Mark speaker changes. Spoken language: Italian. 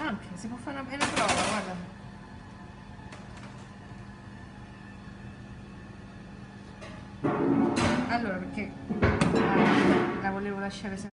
Speaker 1: Anche, si può fare una, bella prova, guarda. Allora, perché ah, la volevo lasciare sempre.